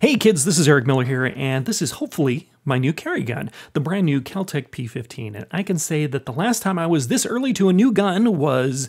Hey kids, this is Eric Miller here, and this is hopefully my new carry gun, the brand new Keltec P15. And I can say that the last time I was this early to a new gun was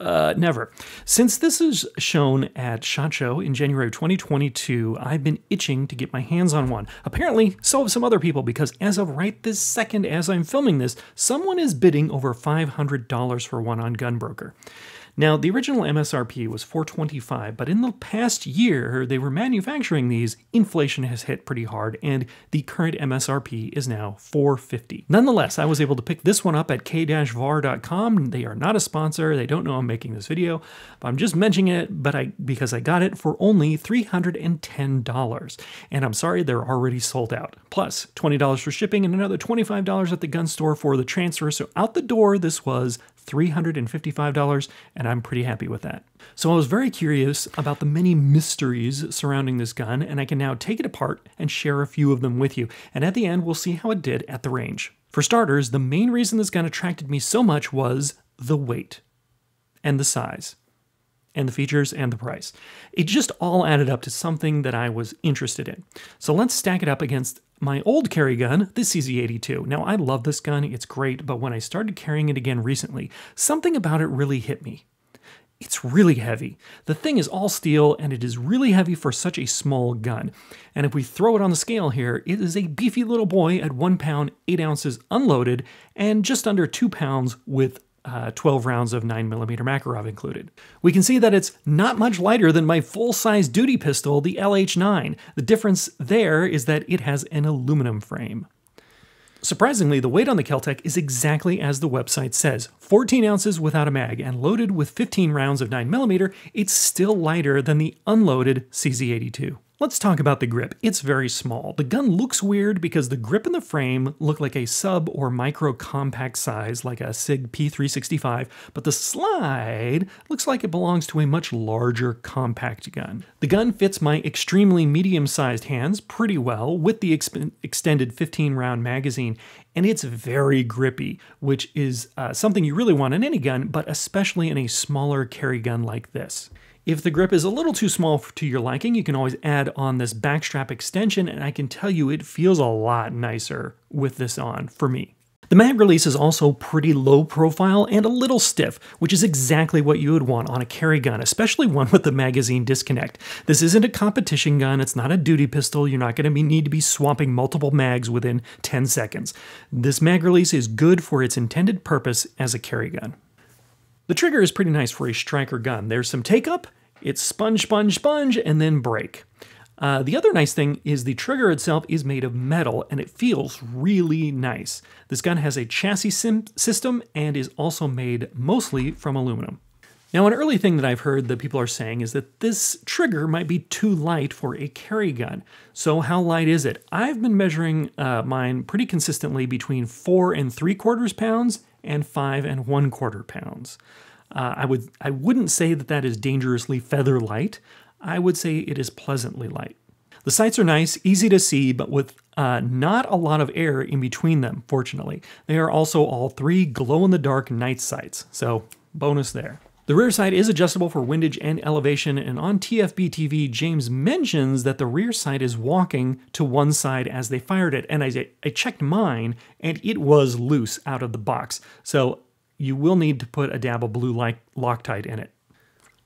uh, never. Since this is shown at SHOT Show in January of 2022, I've been itching to get my hands on one. Apparently, so have some other people, because as of right this second, as I'm filming this, someone is bidding over $500 for one on Gunbroker. Now, the original MSRP was 425, but in the past year they were manufacturing these, inflation has hit pretty hard, and the current MSRP is now 450. Nonetheless, I was able to pick this one up at k-var.com. They are not a sponsor. They don't know I'm making this video, but I'm just mentioning it but I because I got it for only $310. And I'm sorry they're already sold out. Plus $20 for shipping and another $25 at the gun store for the transfer. So out the door, this was $355, and I'm pretty happy with that. So I was very curious about the many mysteries surrounding this gun, and I can now take it apart and share a few of them with you. And at the end, we'll see how it did at the range. For starters, the main reason this gun attracted me so much was the weight and the size and the features and the price. It just all added up to something that I was interested in. So let's stack it up against my old carry gun, the CZ82. Now, I love this gun, it's great, but when I started carrying it again recently, something about it really hit me. It's really heavy. The thing is all steel, and it is really heavy for such a small gun. And if we throw it on the scale here, it is a beefy little boy at 1 pound 8 ounces unloaded, and just under 2 pounds with uh, 12 rounds of 9mm Makarov included. We can see that it's not much lighter than my full-size duty pistol, the LH9. The difference there is that it has an aluminum frame. Surprisingly, the weight on the Keltec is exactly as the website says 14 ounces without a mag, and loaded with 15 rounds of 9mm, it's still lighter than the unloaded CZ82. Let's talk about the grip. It's very small. The gun looks weird because the grip and the frame look like a sub or micro compact size like a SIG P365, but the slide looks like it belongs to a much larger compact gun. The gun fits my extremely medium-sized hands pretty well with the ex extended 15 round magazine and it's very grippy, which is uh, something you really want in any gun, but especially in a smaller carry gun like this. If the grip is a little too small to your liking, you can always add on this backstrap extension, and I can tell you it feels a lot nicer with this on for me. The mag release is also pretty low profile and a little stiff, which is exactly what you would want on a carry gun, especially one with the magazine disconnect. This isn't a competition gun, it's not a duty pistol, you're not going to need to be swapping multiple mags within 10 seconds. This mag release is good for its intended purpose as a carry gun. The trigger is pretty nice for a striker gun. There's some take up, it's sponge, sponge, sponge, and then break. Uh, the other nice thing is the trigger itself is made of metal and it feels really nice. This gun has a chassis system and is also made mostly from aluminum. Now, an early thing that I've heard that people are saying is that this trigger might be too light for a carry gun. So how light is it? I've been measuring uh, mine pretty consistently between four and three quarters pounds and five and one quarter pounds. Uh, I would I wouldn't say that that is dangerously feather light. I would say it is pleasantly light. The sights are nice, easy to see, but with uh, not a lot of air in between them, fortunately. They are also all three glow-in-the-dark night sights, so bonus there. The rear sight is adjustable for windage and elevation, and on TFB TV, James mentions that the rear sight is walking to one side as they fired it, and I, I checked mine, and it was loose out of the box. So you will need to put a dab of blue Loctite in it.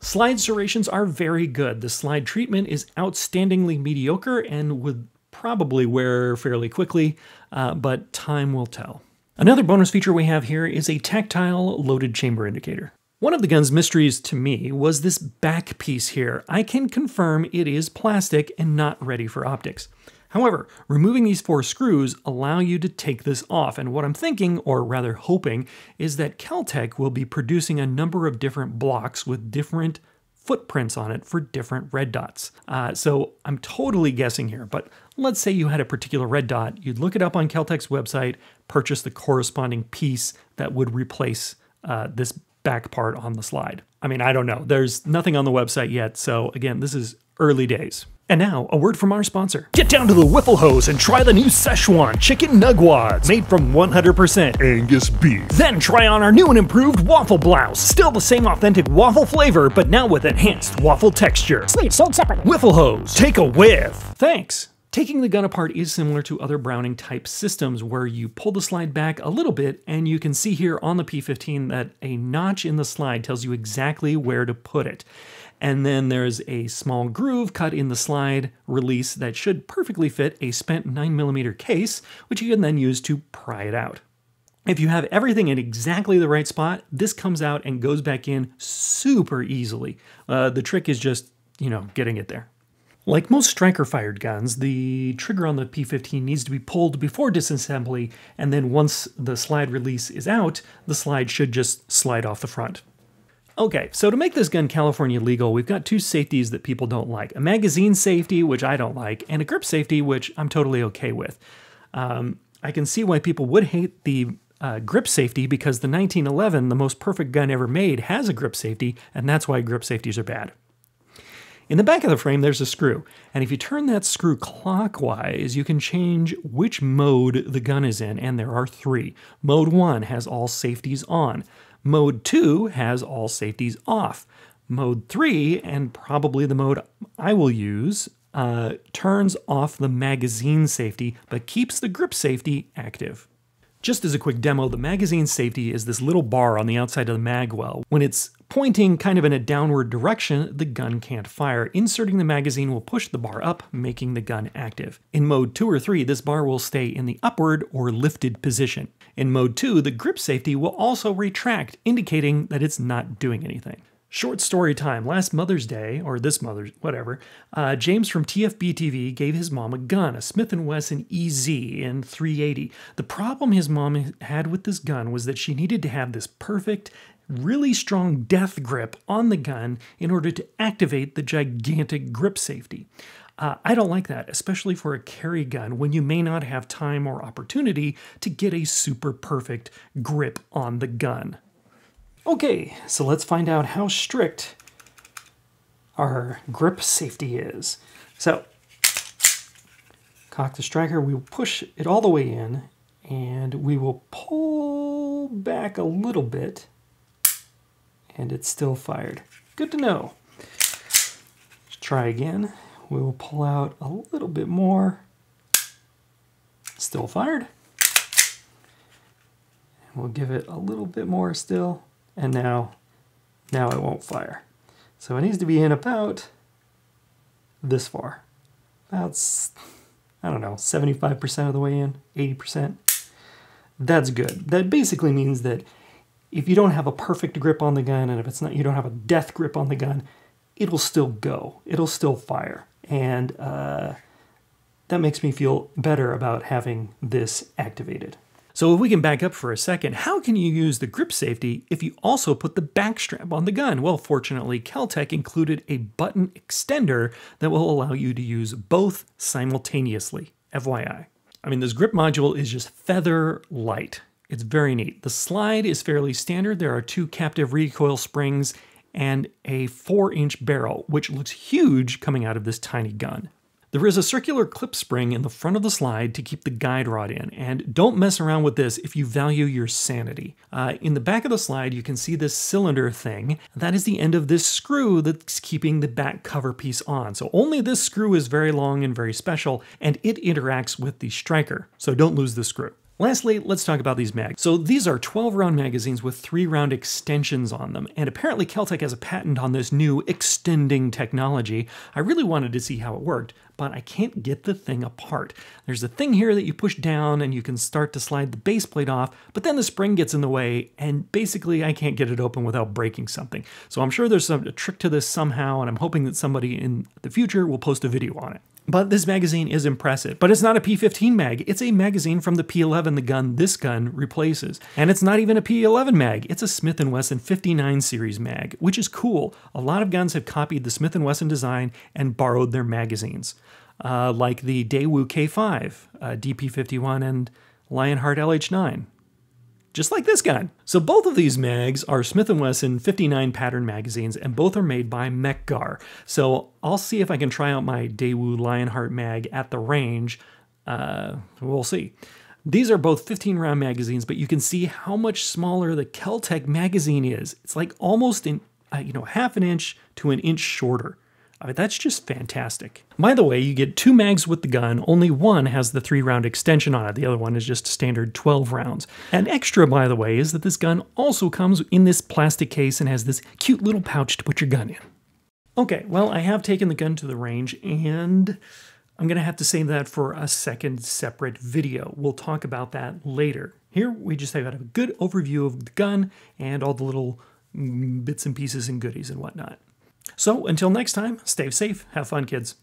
Slide serrations are very good. The slide treatment is outstandingly mediocre and would probably wear fairly quickly, uh, but time will tell. Another bonus feature we have here is a tactile loaded chamber indicator. One of the gun's mysteries to me was this back piece here. I can confirm it is plastic and not ready for optics. However, removing these four screws allow you to take this off, and what I'm thinking, or rather hoping, is that Keltec will be producing a number of different blocks with different footprints on it for different red dots. Uh, so I'm totally guessing here, but let's say you had a particular red dot, you'd look it up on Keltec's website, purchase the corresponding piece that would replace uh, this back part on the slide. I mean, I don't know. There's nothing on the website yet, so again, this is early days. And now, a word from our sponsor. Get down to the Wiffle Hose and try the new Szechuan Chicken Nugwads, made from 100% Angus beef. Then try on our new and improved Waffle Blouse. Still the same authentic waffle flavor, but now with enhanced waffle texture. Sleeves sold separately. Wiffle Hose, take a whiff. Thanks. Taking the gun apart is similar to other Browning type systems where you pull the slide back a little bit and you can see here on the P15 that a notch in the slide tells you exactly where to put it. And then there's a small groove cut in the slide release that should perfectly fit a spent 9mm case, which you can then use to pry it out. If you have everything in exactly the right spot, this comes out and goes back in super easily. Uh, the trick is just, you know, getting it there. Like most striker fired guns, the trigger on the P15 needs to be pulled before disassembly, and then once the slide release is out, the slide should just slide off the front. Okay, so to make this gun California legal, we've got two safeties that people don't like. A magazine safety, which I don't like, and a grip safety, which I'm totally okay with. Um, I can see why people would hate the uh, grip safety because the 1911, the most perfect gun ever made, has a grip safety, and that's why grip safeties are bad. In the back of the frame, there's a screw, and if you turn that screw clockwise, you can change which mode the gun is in, and there are three. Mode 1 has all safeties on. Mode 2 has all safeties off. Mode 3, and probably the mode I will use, uh, turns off the magazine safety but keeps the grip safety active. Just as a quick demo, the magazine safety is this little bar on the outside of the mag well. When it's pointing kind of in a downward direction, the gun can't fire. Inserting the magazine will push the bar up, making the gun active. In mode 2 or 3, this bar will stay in the upward or lifted position. In mode 2, the grip safety will also retract, indicating that it's not doing anything. Short story time. Last Mother's Day, or this Mother's, whatever, uh, James from TFB TV gave his mom a gun, a Smith & Wesson EZ in 380. The problem his mom had with this gun was that she needed to have this perfect, really strong death grip on the gun in order to activate the gigantic grip safety. Uh, I don't like that, especially for a carry gun when you may not have time or opportunity to get a super perfect grip on the gun. Okay, so let's find out how strict our grip safety is. So, cock the striker, we will push it all the way in, and we will pull back a little bit, and it's still fired. Good to know. Let's try again. We will pull out a little bit more. Still fired. And we'll give it a little bit more still and now, now it won't fire. So it needs to be in about this far. About, I don't know, 75% of the way in, 80%. That's good. That basically means that if you don't have a perfect grip on the gun and if it's not, you don't have a death grip on the gun, it'll still go. It'll still fire. And uh, that makes me feel better about having this activated. So if we can back up for a second, how can you use the grip safety if you also put the back strap on the gun? Well, fortunately, Keltec included a button extender that will allow you to use both simultaneously, FYI. I mean, this grip module is just feather light. It's very neat. The slide is fairly standard. There are two captive recoil springs and a four inch barrel, which looks huge coming out of this tiny gun. There is a circular clip spring in the front of the slide to keep the guide rod in, and don't mess around with this if you value your sanity. Uh, in the back of the slide, you can see this cylinder thing. That is the end of this screw that's keeping the back cover piece on. So only this screw is very long and very special, and it interacts with the striker. So don't lose the screw. Lastly, let's talk about these mags. So these are 12 round magazines with three round extensions on them, and apparently Keltec has a patent on this new extending technology. I really wanted to see how it worked, but I can't get the thing apart. There's a thing here that you push down and you can start to slide the base plate off, but then the spring gets in the way, and basically I can't get it open without breaking something. So I'm sure there's some, a trick to this somehow, and I'm hoping that somebody in the future will post a video on it. But this magazine is impressive. But it's not a P15 mag. It's a magazine from the P11, the gun this gun replaces. And it's not even a P11 mag. It's a Smith & Wesson 59 series mag, which is cool. A lot of guns have copied the Smith & Wesson design and borrowed their magazines. Uh, like the Daewoo K5, uh, DP51, and Lionheart LH9. Just like this gun. So both of these mags are Smith & Wesson 59 pattern magazines, and both are made by Mec-Gar. So I'll see if I can try out my Daewoo Lionheart mag at the range. Uh, we'll see. These are both 15 round magazines, but you can see how much smaller the Keltec magazine is. It's like almost in, uh, you know, half an inch to an inch shorter. I mean, that's just fantastic. By the way, you get two mags with the gun. Only one has the three round extension on it. The other one is just standard 12 rounds. And extra, by the way, is that this gun also comes in this plastic case and has this cute little pouch to put your gun in. Okay, well, I have taken the gun to the range and I'm going to have to save that for a second separate video. We'll talk about that later. Here, we just have a good overview of the gun and all the little mm, bits and pieces and goodies and whatnot. So until next time, stay safe, have fun, kids.